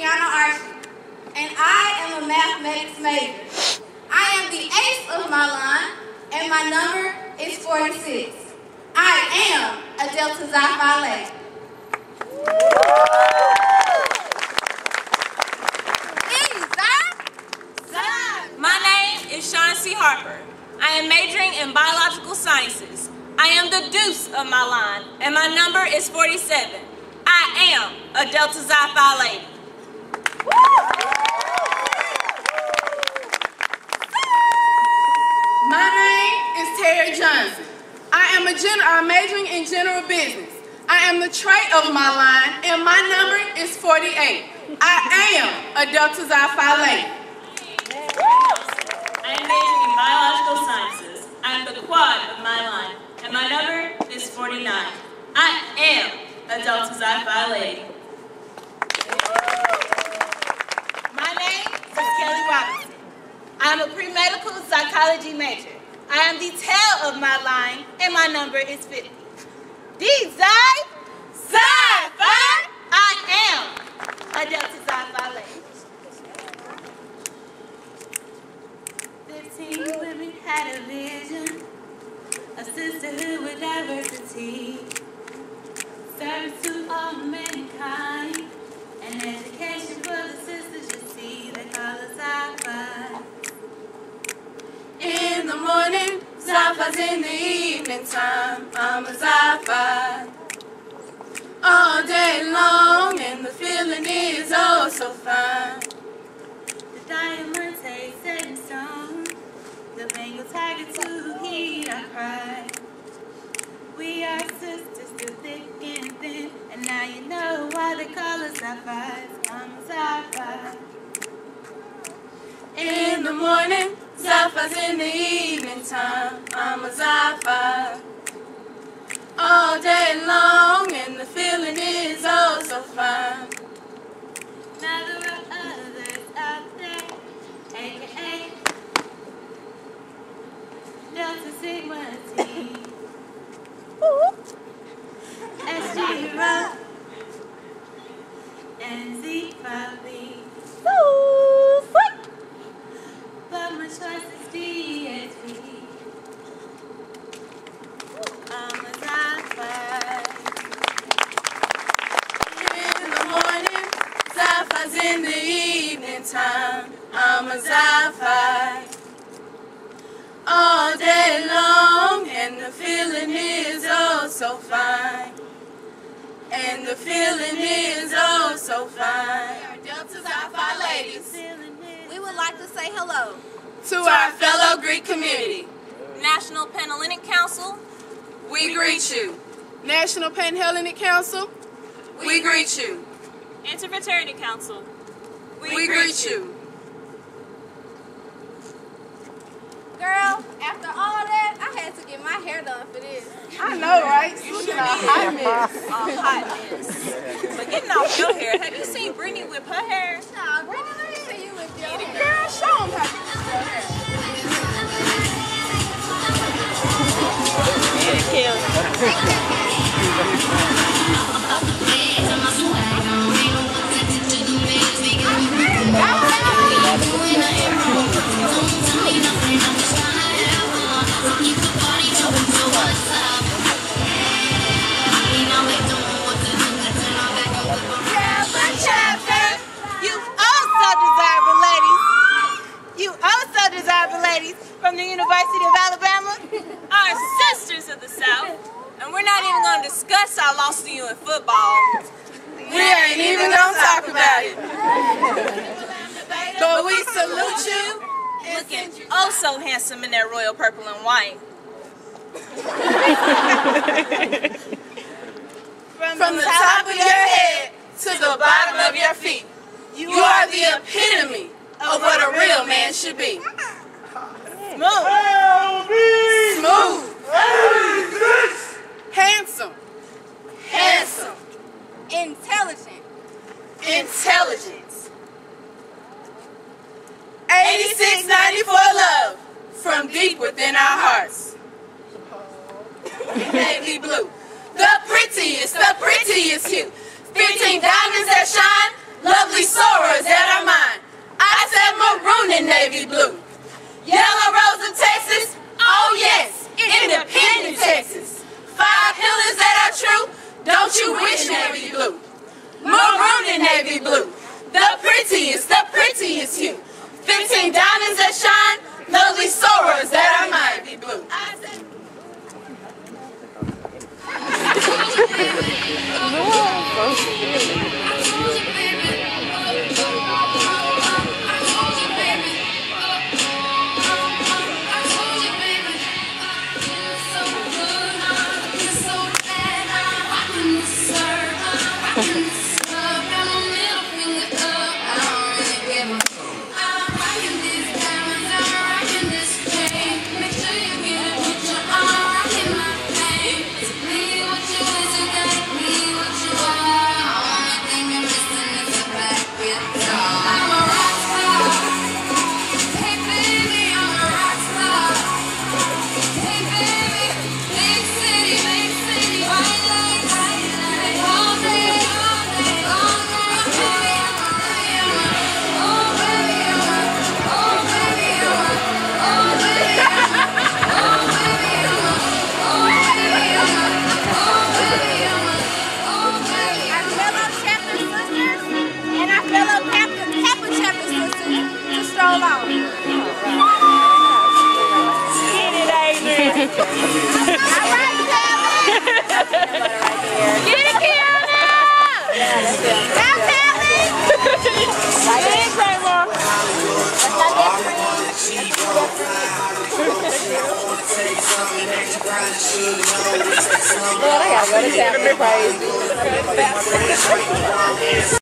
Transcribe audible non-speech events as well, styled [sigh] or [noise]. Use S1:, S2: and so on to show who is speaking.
S1: Kiana Archie, and I am a mathematics major. I am the ace of my line, and my number is 46. I am a Delta Xi Phi Lady.
S2: My name is Sean C. Harper. I am majoring in biological sciences. I am the deuce of my line, and my number is 47. I am a Delta Xi Phi lady.
S3: My name is Terry Johnson. I am a gen- I'm majoring in general business. I am the trait of my line, and my number is 48. I am a Delta Xi Phi lady.
S2: I am majoring in biological sciences. I am the quad of my line, and my number is 49. I am a Delta Xi Phi lady.
S4: My name is Kelly Robinson. I am a pre-medical psychology major. I am the tail of my line, and my number is 50. D Xi Phi. I am a Delta Xi Phi lady. Fifteen women had a vision, sisterhood with diversity, service to all mankind,
S3: time. I'm a Zappa. All day long, and the feeling is oh so fine.
S4: The diamonds say set in stone. The Bengal tiger to heed our cry. We are sisters through thick and thin, and now you know why they call us sapphires. I'm a sapphire.
S3: In the morning, Zappa's in the evening time. I'm a Zappa.
S4: Delta Sigma T. SG Rock and Z Bobby. But my choice is DSP.
S3: The feeling is oh so fine.
S1: Delta Xi Phi ladies. We would like to say hello.
S3: To our fellow Greek community,
S2: National Panhellenic Council,
S3: we greet you. National Panhellenic Council, we greet you.
S2: Interfraternity Council.
S3: We greet you.
S1: Girl, after all that, I had to get my hair done for this.
S3: I know, right? Look at our high mess.
S2: A hot mess. But getting off your hair, have you seen Brittany with her hair?
S1: Nah, Brenda, let me see you with your hair.
S3: Girl, show 'em how to do your hair.
S4: You
S2: discuss our loss to you in football.
S3: We ain't even gonna talk about it. But we salute you.
S2: Looking oh so handsome in that royal purple and white.
S3: From the top of your head to the bottom of your feet. You are the epitome of what a real man should be.
S4: Smooth.
S3: 694 Love from deep within our hearts. [laughs] Navy blue. The prettiest, the prettiest hue. 15 diamonds that shine, lovely sorrows that are mine. I said maroon and navy blue. Yellow rose of Texas, oh yes, independent Texas. Five pillars that are
S1: true, don't you wish navy blue. Maroon and navy blue, the prettiest,
S2: the prettiest hue. James and Diamonds Hold on. Get it, Adrian. Get it, Kiana! That's happening! Get it, Claymore.
S3: Lord, I gotta go to.